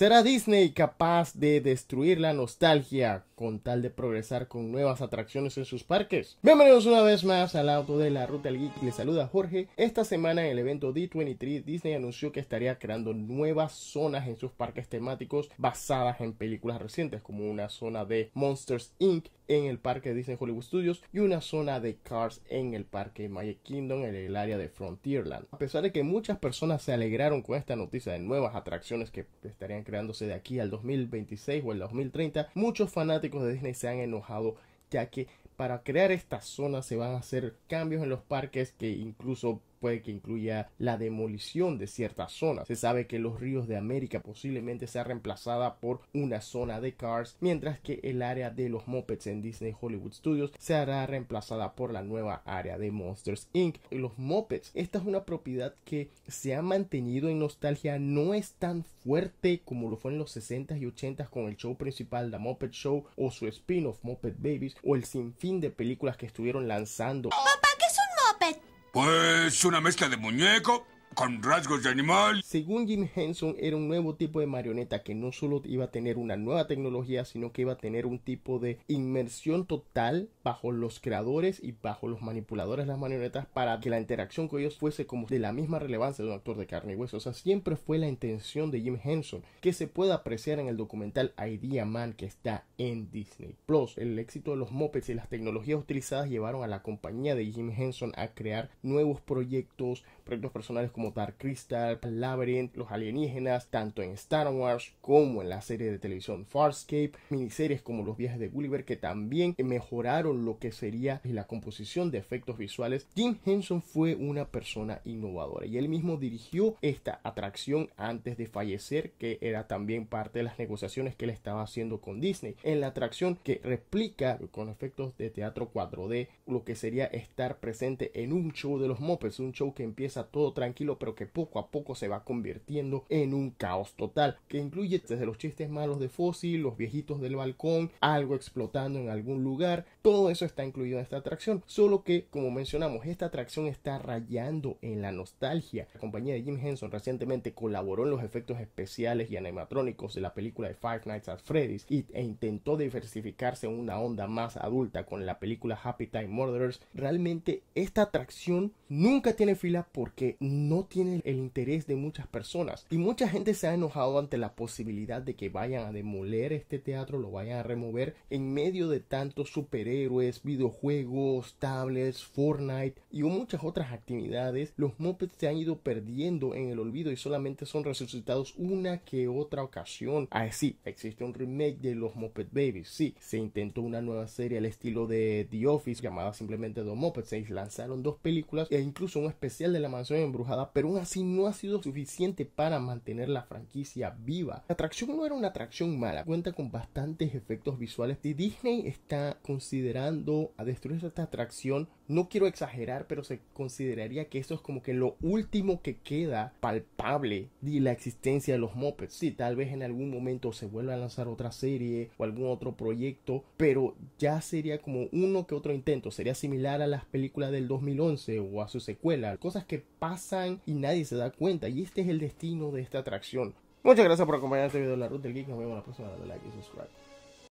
¿Será Disney capaz de destruir la nostalgia con tal de progresar con nuevas atracciones en sus parques? Bienvenidos una vez más al auto de la Ruta del Geek. Les saluda Jorge. Esta semana en el evento D23, Disney anunció que estaría creando nuevas zonas en sus parques temáticos basadas en películas recientes, como una zona de Monsters Inc en el parque Disney Hollywood Studios y una zona de Cars en el parque Magic Kingdom en el área de Frontierland. A pesar de que muchas personas se alegraron con esta noticia de nuevas atracciones que estarían creándose de aquí al 2026 o el 2030, muchos fanáticos de Disney se han enojado ya que para crear esta zona se van a hacer cambios en los parques que incluso puede que incluya la demolición de ciertas zonas. Se sabe que los ríos de América posiblemente sea reemplazada por una zona de Cars, mientras que el área de los Muppets en Disney Hollywood Studios se hará reemplazada por la nueva área de Monsters Inc. Los Muppets, esta es una propiedad que se ha mantenido en nostalgia, no es tan fuerte como lo fue en los 60s y 80s con el show principal The Muppet Show o su spin-off Muppet Babies o el sinfín de películas que estuvieron lanzando. Pues una mezcla de muñeco con rasgos de animal. Según Jim Henson, era un nuevo tipo de marioneta que no solo iba a tener una nueva tecnología, sino que iba a tener un tipo de inmersión total bajo los creadores y bajo los manipuladores de las marionetas para que la interacción con ellos fuese como de la misma relevancia de un actor de carne y hueso. O sea, siempre fue la intención de Jim Henson que se pueda apreciar en el documental Idea Man que está en Disney Plus. El éxito de los mopeds y las tecnologías utilizadas llevaron a la compañía de Jim Henson a crear nuevos proyectos, proyectos personales como Dark Crystal, Labyrinth, los alienígenas, tanto en Star Wars como en la serie de televisión Farscape, miniseries como Los viajes de Gulliver que también mejoraron lo que sería la composición de efectos visuales. Jim Henson fue una persona innovadora y él mismo dirigió esta atracción antes de fallecer, que era también parte de las negociaciones que él estaba haciendo con Disney. En la atracción que replica con efectos de teatro 4D lo que sería estar presente en un show de los Muppets, un show que empieza todo tranquilo pero que poco a poco se va convirtiendo en un caos total, que incluye desde los chistes malos de Fossil, los viejitos del balcón, algo explotando en algún lugar, todo eso está incluido en esta atracción, solo que como mencionamos, esta atracción está rayando en la nostalgia. La compañía de Jim Henson recientemente colaboró en los efectos especiales y animatrónicos de la película de Five Nights at Freddy's e intentó diversificarse en una onda más adulta con la película Happy Time Murderers. Realmente esta atracción nunca tiene fila porque no tiene el interés de muchas personas. Y mucha gente se ha enojado ante la posibilidad de que vayan a demoler este teatro, lo vayan a remover en medio de tantos superhéroes, videojuegos, tablets, Fortnite y muchas otras actividades. Los Muppets se han ido perdiendo en el olvido y solamente son resucitados una que otra ocasión. Ah, sí, existe un remake de los Muppet Babies. Sí, se intentó una nueva serie al estilo de The Office llamada simplemente The Muppets. Se lanzaron dos películas e incluso un especial de la mansión embrujada, pero aún así no ha sido suficiente para mantener la franquicia viva. La atracción no era una atracción mala, cuenta con bastantes efectos visuales y Disney está considerando a destruir esta atracción. No quiero exagerar, pero se consideraría que esto es como que lo último que queda palpable de la existencia de los Muppets. Sí, tal vez en algún momento se vuelva a lanzar otra serie o algún otro proyecto, pero ya sería como uno que otro intento. Sería similar a las películas del 2011 o a su secuela. Cosas que pasan y nadie se da cuenta. Y este es el destino de esta atracción. Muchas gracias por acompañar este video de la Ruta del Geek. Nos vemos la próxima. Dale like y subscribe.